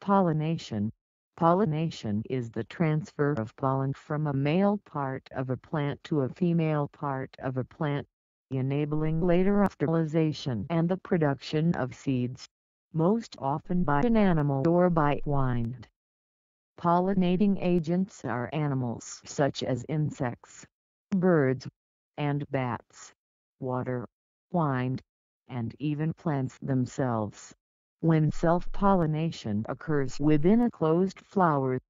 Pollination Pollination is the transfer of pollen from a male part of a plant to a female part of a plant, enabling later fertilization and the production of seeds, most often by an animal or by wind. Pollinating agents are animals such as insects, birds, and bats, water, wind, and even plants themselves. When self-pollination occurs within a closed flower,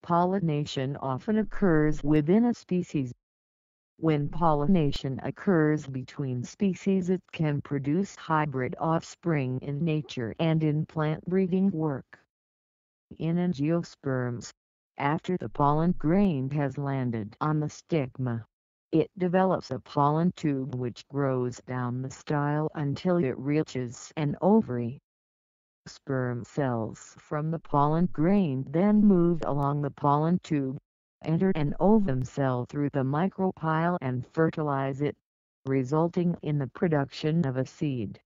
pollination often occurs within a species. When pollination occurs between species it can produce hybrid offspring in nature and in plant breeding work. In angiosperms, after the pollen grain has landed on the stigma, it develops a pollen tube which grows down the style until it reaches an ovary. Sperm cells from the pollen grain then move along the pollen tube, enter an ovum cell through the micropyle and fertilize it, resulting in the production of a seed.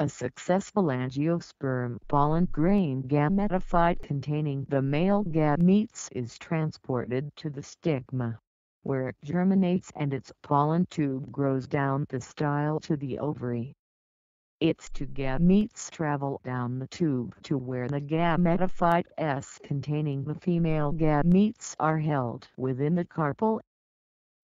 A successful angiosperm pollen grain gametophyte containing the male gametes is transported to the stigma, where it germinates and its pollen tube grows down the style to the ovary. Its two gametes travel down the tube to where the gametophyte S containing the female gametes are held within the carpel.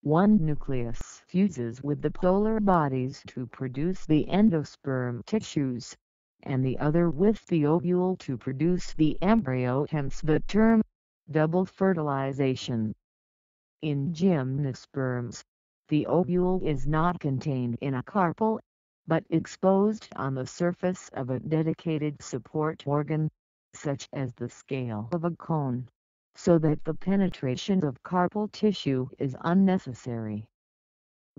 One nucleus fuses with the polar bodies to produce the endosperm tissues, and the other with the ovule to produce the embryo hence the term double fertilization. In gymnosperms, the ovule is not contained in a carpel but exposed on the surface of a dedicated support organ, such as the scale of a cone, so that the penetration of carpel tissue is unnecessary.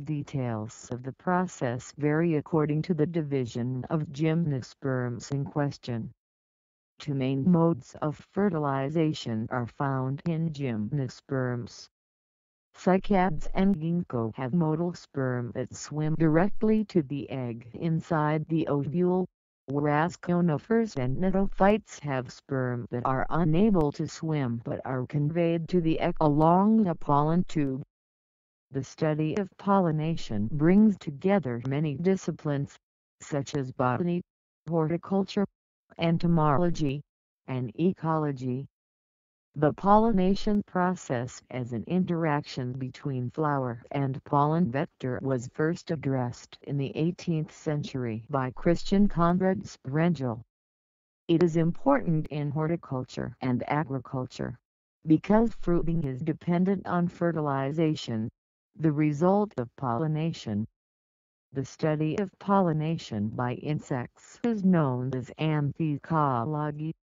Details of the process vary according to the division of gymnosperms in question. Two main modes of fertilization are found in gymnosperms. Cycads and ginkgo have motile sperm that swim directly to the egg inside the ovule, whereas conifers and gnetophytes have sperm that are unable to swim but are conveyed to the egg along a pollen tube. The study of pollination brings together many disciplines, such as botany, horticulture, entomology, and ecology. The pollination process as an interaction between flower and pollen vector was first addressed in the 18th century by Christian Conrad Sprengel. It is important in horticulture and agriculture, because fruiting is dependent on fertilization, the result of pollination. The study of pollination by insects is known as anthecology.